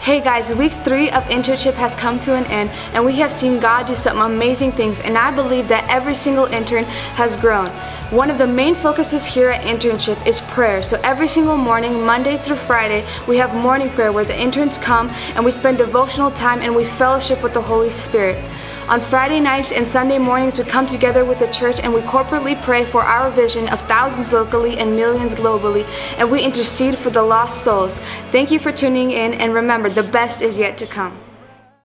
Hey guys, week three of internship has come to an end and we have seen God do some amazing things and I believe that every single intern has grown. One of the main focuses here at internship is prayer. So every single morning, Monday through Friday, we have morning prayer where the interns come and we spend devotional time and we fellowship with the Holy Spirit. On Friday nights and Sunday mornings, we come together with the church and we corporately pray for our vision of thousands locally and millions globally, and we intercede for the lost souls. Thank you for tuning in, and remember, the best is yet to come.